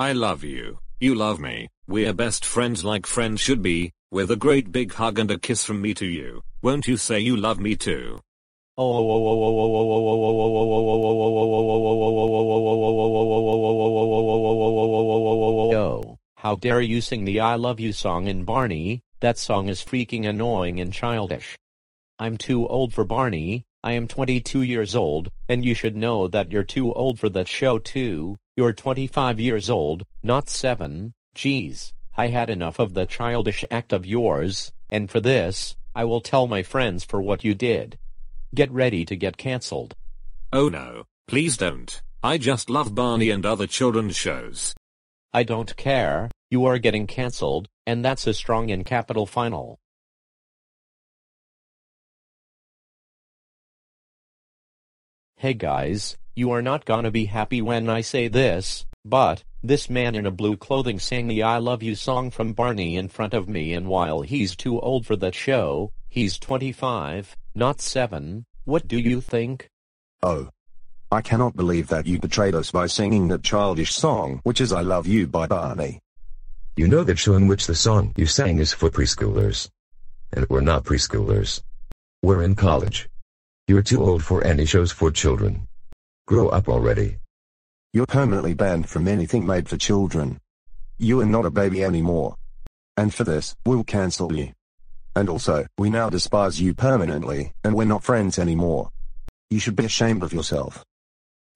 I love you. You love me. We're best friends like friends should be, with a great big hug and a kiss from me to you. Won't you say you love me too? Yo, how dare you sing the I love you song in Barney, that song is freaking annoying and childish. I'm too old for Barney, I am 22 years old, and you should know that you're too old for that show too, you're 25 years old, not 7, geez, I had enough of the childish act of yours, and for this, I will tell my friends for what you did. Get ready to get cancelled. Oh no, please don't. I just love Barney and other children's shows. I don't care, you are getting cancelled, and that's a strong and capital final. Hey guys, you are not gonna be happy when I say this, but, this man in a blue clothing sang the I love you song from Barney in front of me and while he's too old for that show, he's 25, not 7, what do you think? Oh. I cannot believe that you betrayed us by singing that childish song which is I Love You by Barney. You know that show in which the song you sang is for preschoolers. And we're not preschoolers. We're in college. You're too old for any shows for children. Grow up already. You're permanently banned from anything made for children. You are not a baby anymore. And for this, we'll cancel you. And also, we now despise you permanently, and we're not friends anymore. You should be ashamed of yourself.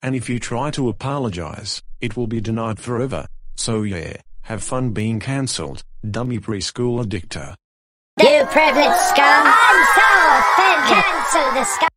And if you try to apologize, it will be denied forever. So yeah, have fun being cancelled, dummy preschool addictor. You privileged scum! I'm so offended! Cancel the scum!